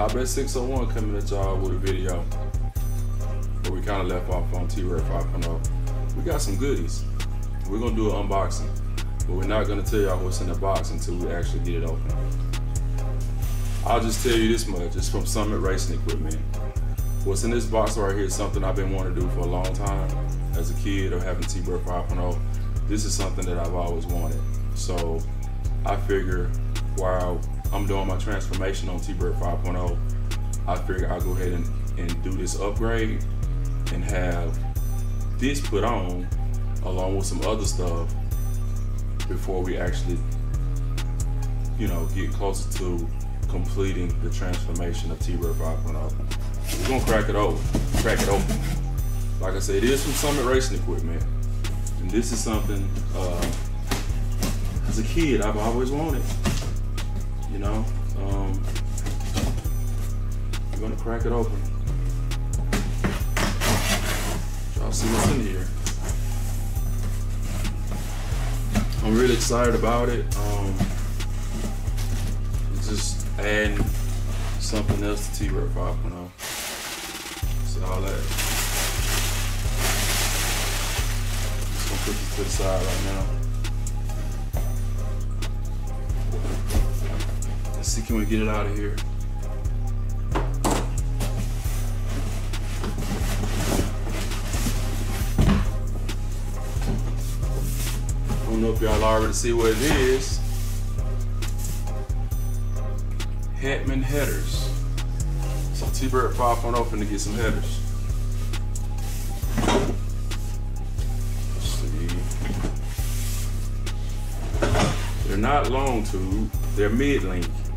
HighBass 601 coming at y'all with a video where we kind of left off on T-Bird 5.0. We got some goodies. We're gonna do an unboxing, but we're not gonna tell y'all what's in the box until we actually get it open. I'll just tell you this much: it's from Summit Racing Equipment. What's in this box right here is something I've been wanting to do for a long time as a kid or having T-Bird 5.0. This is something that I've always wanted. So I figure while I'm doing my transformation on T-Bird 5.0, I figure I'll go ahead and, and do this upgrade and have this put on along with some other stuff before we actually, you know, get closer to completing the transformation of T-Bird 5.0. We're gonna crack it open, crack it open. Like I said, it is from Summit Racing Equipment. And this is something, uh, as a kid, I've always wanted. You know, um, we're gonna crack it open. Y'all see what's in here. I'm really excited about it. Um, just adding something else to T-Bird 5.0. So all that. Just gonna put this to the side right now. See, can we get it out of here? I don't know if y'all already see what it is. Hedman headers. So T-Bird 5.0 finna get some headers. See. They're not long tube, they're mid-length.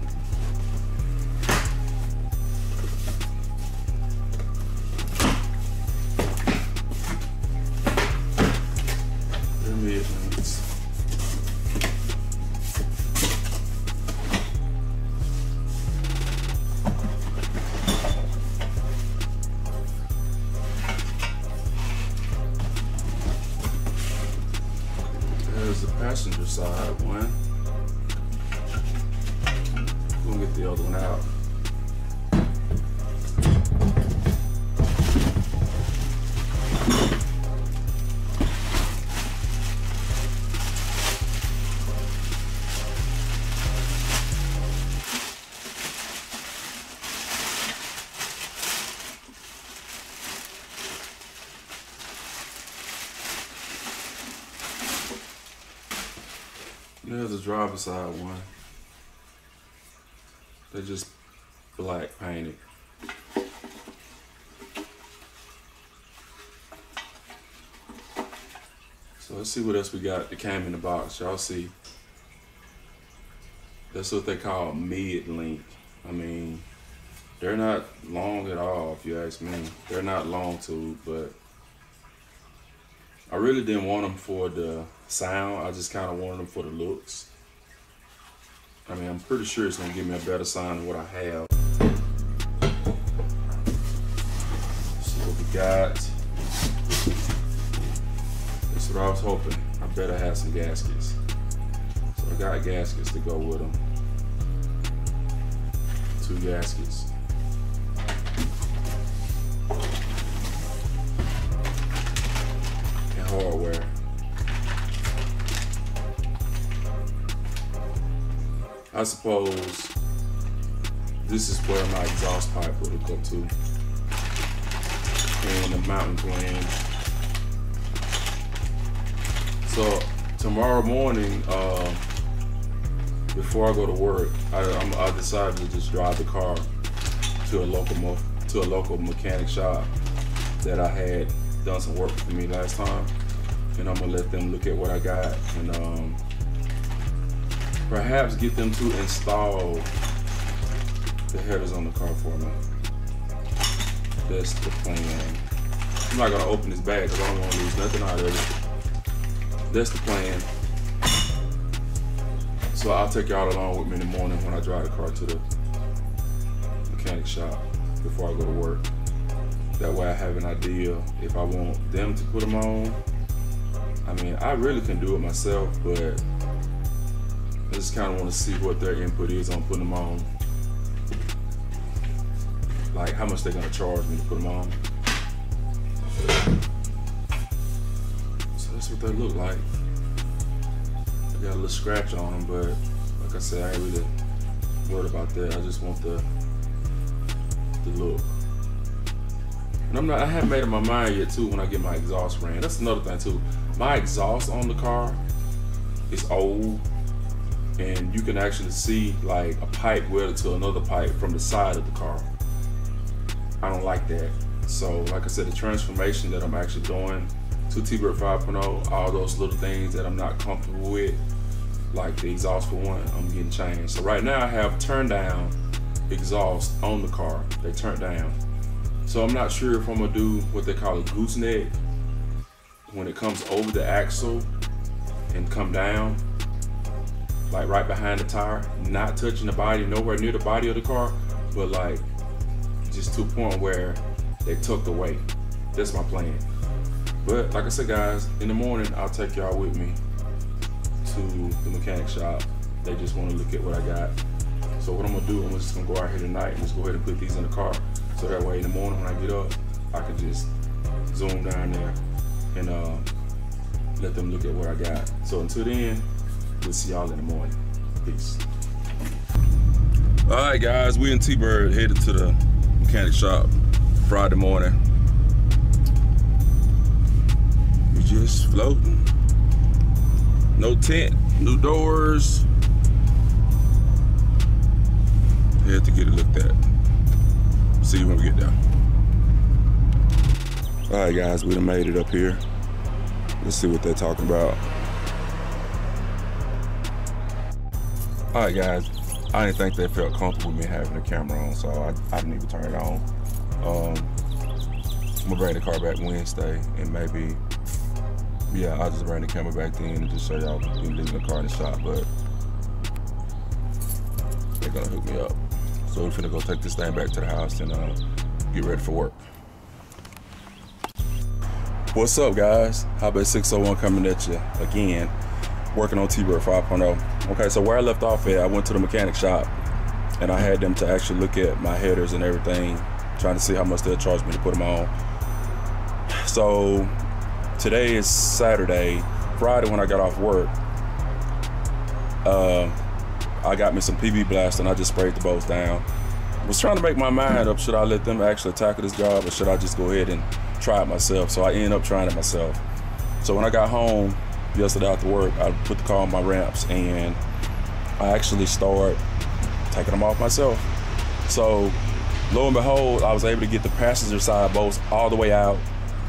Passenger side one. We'll get the other one out. Driver's side one. They're just black painted. So let's see what else we got that came in the box. Y'all see. That's what they call mid-length. I mean, they're not long at all, if you ask me. They're not long tube, but I really didn't want them for the sound. I just kind of wanted them for the looks. I mean, I'm pretty sure it's gonna give me a better sign than what I have. see what we got. That's what I was hoping. I better have some gaskets. So I got gaskets to go with them. Two gaskets. And hardware. I suppose this is where my exhaust pipe would hook up to. And the mountain flange. So tomorrow morning, uh, before I go to work, I, I'm, I decided to just drive the car to a local to a local mechanic shop that I had done some work for me last time, and I'm gonna let them look at what I got and um, perhaps get them to install the headers on the car for me. That's the plan. I'm not gonna open this bag because I don't want to lose nothing out of it. That's the plan. So I'll take y'all along with me in the morning when I drive the car to the mechanic shop before I go to work. That way I have an idea if I want them to put them on. I mean, I really can do it myself, but I just kind of want to see what their input is on putting them on. Like how much they're gonna charge me to put them on. So that's what they look like. I got a little scratch on them, but like I said, I ain't really worried about that. I just want the the look. And I'm not I haven't made up my mind yet too when I get my exhaust ran. That's another thing too. My exhaust on the car is old and you can actually see like a pipe welded to another pipe from the side of the car. I don't like that. So like I said, the transformation that I'm actually doing to T-Bird 5.0, all those little things that I'm not comfortable with, like the exhaust for one, I'm getting changed. So right now I have turn down exhaust on the car. They turn down. So I'm not sure if I'm gonna do what they call a gooseneck when it comes over the axle and come down like right behind the tire, not touching the body, nowhere near the body of the car, but like just to a point where they tucked away. That's my plan. But like I said, guys, in the morning I'll take y'all with me to the mechanic shop. They just want to look at what I got. So what I'm gonna do, I'm just gonna go out here tonight and just go ahead and put these in the car. So that way in the morning when I get up, I can just zoom down there and uh, let them look at what I got. So until then, we'll see y'all in the morning. Peace. All right, guys, we and T-Bird headed to the mechanic shop Friday morning. We just floating. No tent, new doors. Had to get it looked at. See you when we get down. All right, guys, we done made it up here. Let's see what they're talking about. All right, guys. I didn't think they felt comfortable with me having the camera on, so I, I didn't even turn it on. Um, I'm gonna bring the car back Wednesday, and maybe, yeah, I'll just bring the camera back then and just show y'all me leaving the car in the shop. But they're gonna hook me up, so we're gonna go take this thing back to the house and uh, get ready for work. What's up, guys? HighBass 601 coming at you again, working on T-Bird 5.0. Okay, so where I left off at, I went to the mechanic shop and I had them to actually look at my headers and everything, trying to see how much they'll charge me to put them on. So today is Saturday. Friday when I got off work, uh, I got me some PB Blast and I just sprayed the bolts down. Was trying to make my mind up, should I let them actually tackle this job or should I just go ahead and try it myself? So I ended up trying it myself. So when I got home yesterday after work, I put the car on my ramps and I actually started taking them off myself. So lo and behold, I was able to get the passenger side bolts all the way out,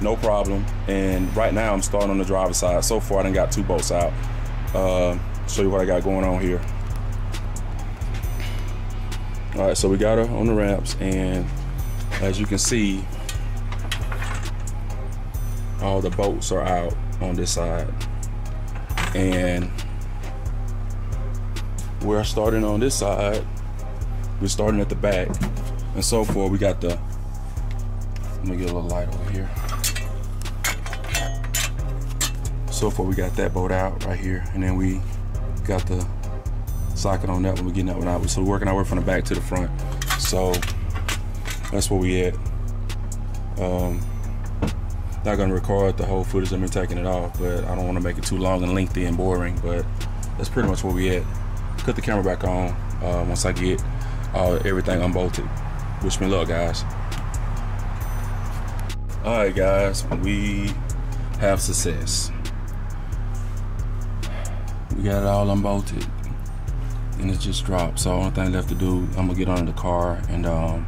no problem. And right now I'm starting on the driver's side. So far I done got two bolts out. Uh, show you what I got going on here. All right, so we got her on the ramps and as you can see, all the bolts are out on this side. And we're starting on this side. We're starting at the back and so forth. We got the, let me get a little light over here. So far we got that bolt out right here. And then we got the socket on that one. We're getting that one out. So we're working our way from the back to the front. So that's where we at. Um, not gonna record the whole footage of me taking it off, but I don't want to make it too long and lengthy and boring. But that's pretty much where we at. Put the camera back on uh, once I get uh, everything unbolted. Wish me luck, guys. All right, guys, we have success. We got it all unbolted, and it just dropped. So only thing left to do, I'm gonna get under the car and um,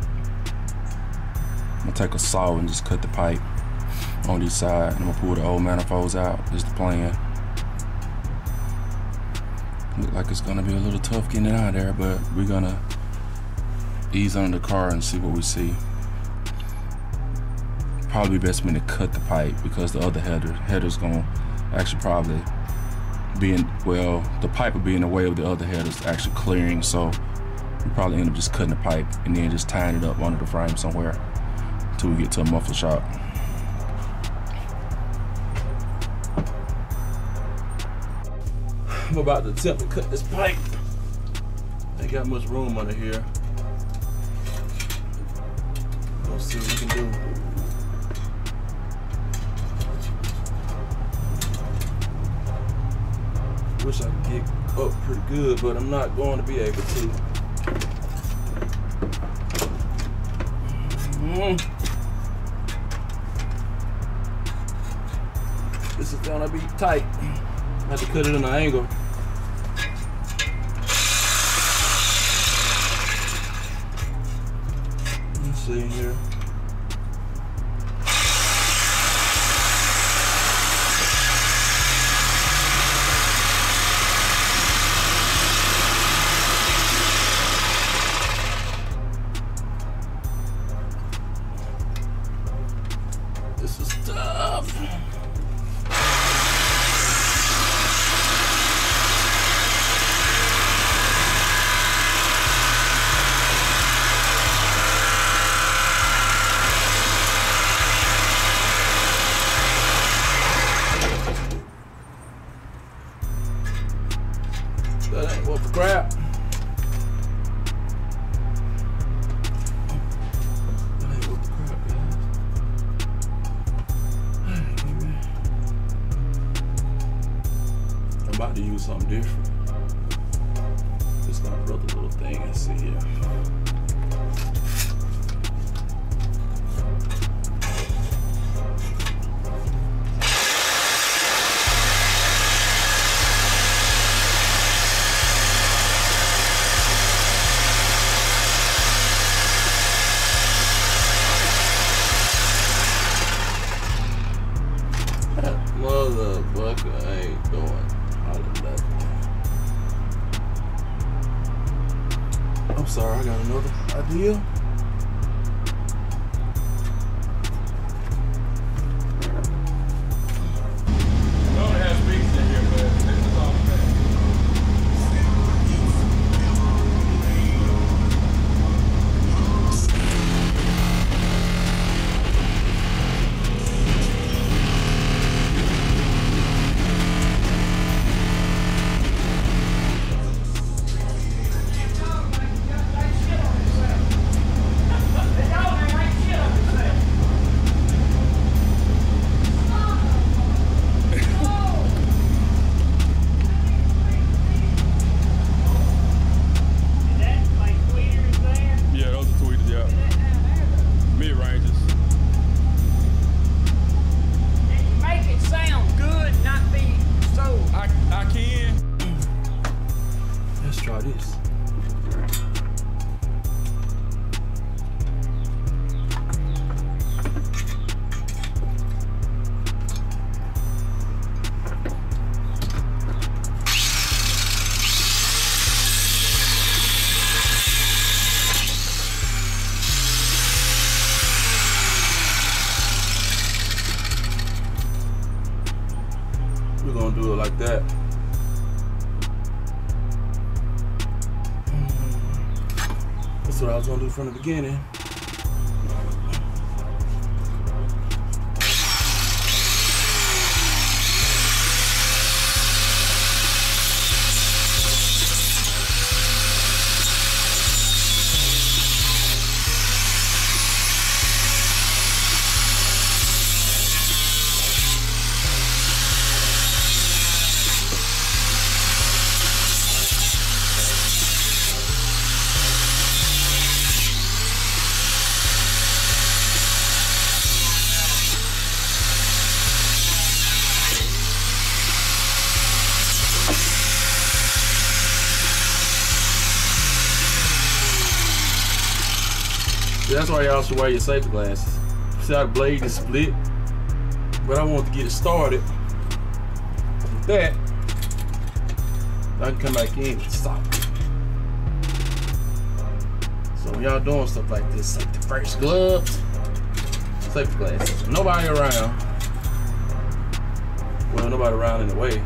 I'm gonna take a saw and just cut the pipe on each side. I'm gonna pull the old manifolds out. Is the plan. Look like it's gonna be a little tough getting it out there, but we're gonna ease under the car and see what we see. Probably best me to cut the pipe because the other header header's gonna actually probably be in well, the pipe will be in the way of the other headers actually clearing, so we probably end up just cutting the pipe and then just tying it up under the frame somewhere until we get to a muffler shop. I'm about to attempt to cut this pipe. Ain't got much room under here. See what we can do. Wish I could get up pretty good, but I'm not going to be able to. Mm. This is gonna be tight. I have to cut it in an angle. Let's from the beginning. That's why y'all should wear your safety glasses. See how blade is split? But I want to get it started with that. I can come back in and stop. So when y'all doing stuff like this, safety first gloves, safety glasses. Nobody around. Well, nobody around in the way.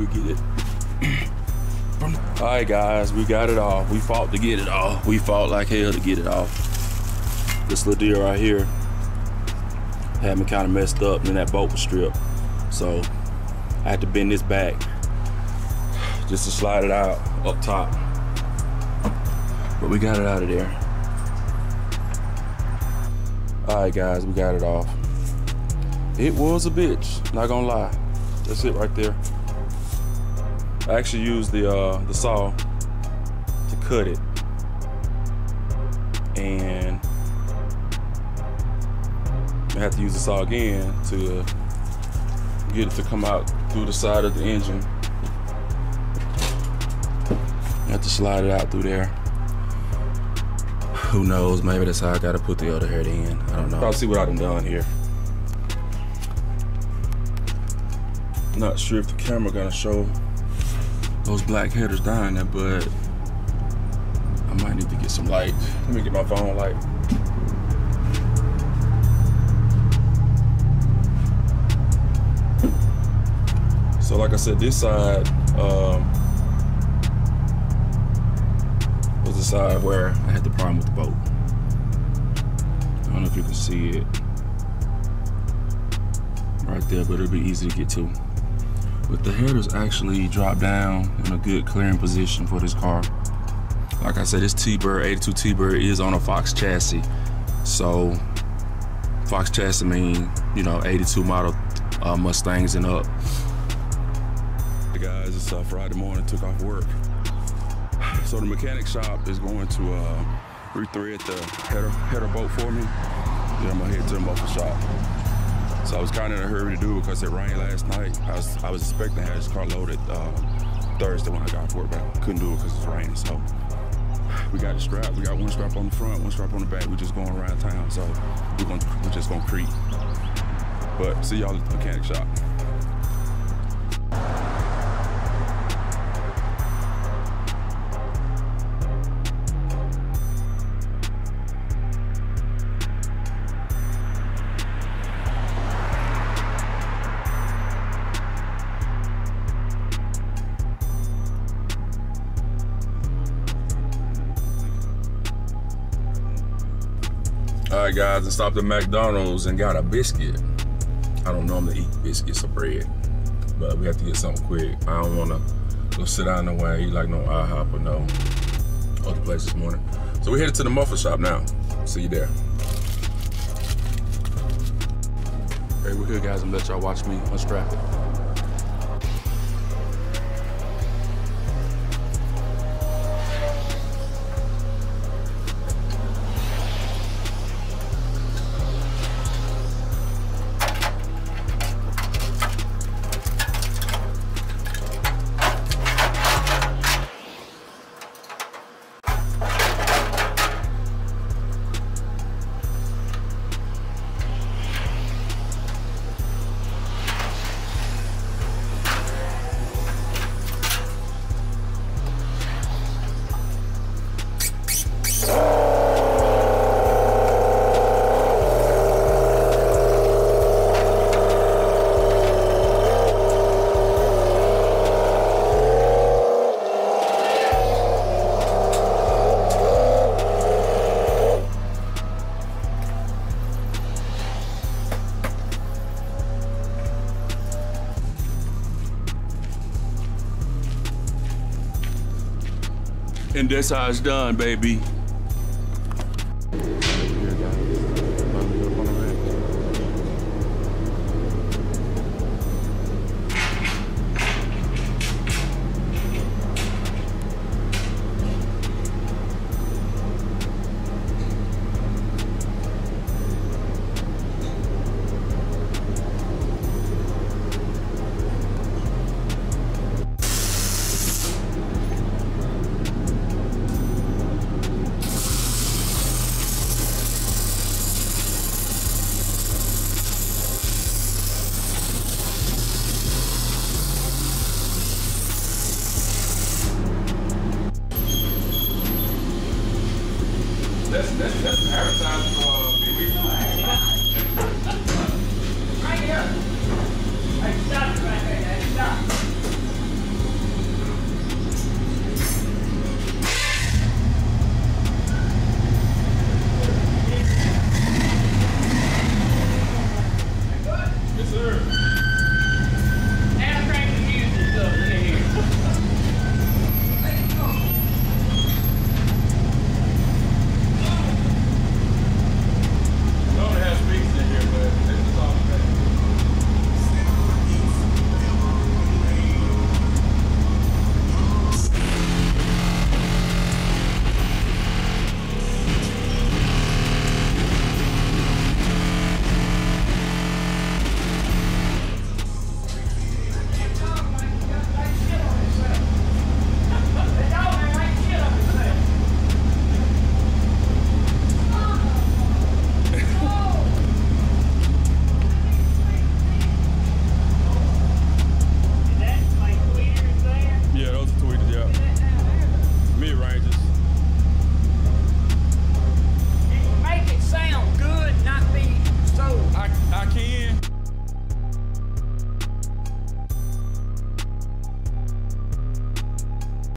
We get it. all right, guys, we got it off. We fought to get it off. We fought like hell to get it off. This little deal right here had me kind of messed up, and then that bolt was stripped. So I had to bend this back just to slide it out up top. But we got it out of there. Alright guys, we got it off. It was a bitch, not gonna lie. That's it right there. I actually used the uh, the saw to cut it. And I have to use the saw again to get it to come out through the side of the engine. I have to slide it out through there. Who knows? Maybe that's how I gotta put the other head in. I don't know. I'll see what I done done here. Not sure if the camera gonna show those black headers down there, but I might need to get some light. Let me get my phone light. So like I said, this side um, was the side where I had the problem with the boat. I don't know if you can see it right there, but it'll be easy to get to. But the headers actually drop down in a good clearing position for this car. Like I said, this T-Bird, 82 T-Bird is on a Fox chassis. So Fox chassis mean, you know, 82 model uh, Mustangs and up. The guys, it's uh, Friday morning, took off work. So the mechanic shop is going to uh, rethread the header, header bolt for me. Then I'm gonna head to the muffler shop. So I was kind of in a hurry to do it because it rained last night. I was, I was expecting to have this car loaded uh, Thursday when I got off work, but I couldn't do it because it's raining. So we got the strap. We got one strap on the front, one strap on the back. We're just going around town. So we're gonna we're just gonna creep. But see y'all at the mechanic shop. Guys, and stopped at McDonald's and got a biscuit. I don't normally eat biscuits or bread, but we have to get something quick. I don't want to go sit down nowhere and eat like no IHOP or no other place this morning. So we're headed to the muffler shop now. See you there. Hey, we're here, guys, and let y'all watch me unstrap it. That's how it's done, baby.